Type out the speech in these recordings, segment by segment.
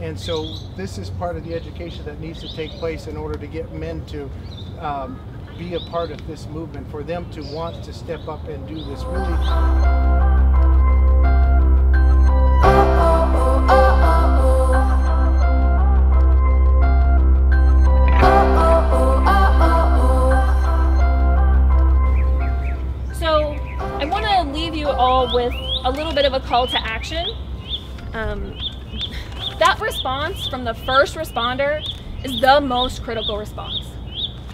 And so this is part of the education that needs to take place in order to get men to um, be a part of this movement, for them to want to step up and do this really. So I want to leave you all with a little bit of a call to action. Um, that response from the first responder is the most critical response.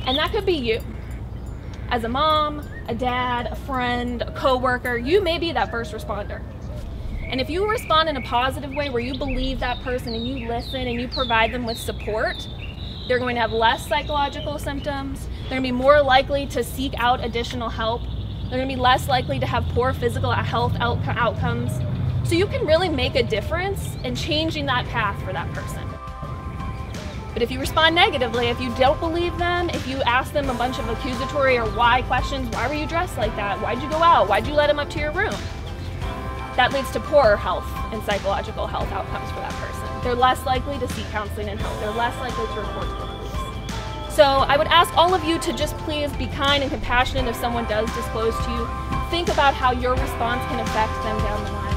And that could be you. As a mom, a dad, a friend, a coworker, you may be that first responder. And if you respond in a positive way where you believe that person and you listen and you provide them with support, they're going to have less psychological symptoms. They're going to be more likely to seek out additional help. They're going to be less likely to have poor physical health outcomes. So you can really make a difference in changing that path for that person. But if you respond negatively, if you don't believe them, if you ask them a bunch of accusatory or why questions, why were you dressed like that? Why'd you go out? Why'd you let him up to your room? That leads to poorer health and psychological health outcomes for that person. They're less likely to seek counseling and help. They're less likely to report to the police. So I would ask all of you to just please be kind and compassionate if someone does disclose to you. Think about how your response can affect them down the line.